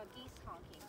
uh, geese honking.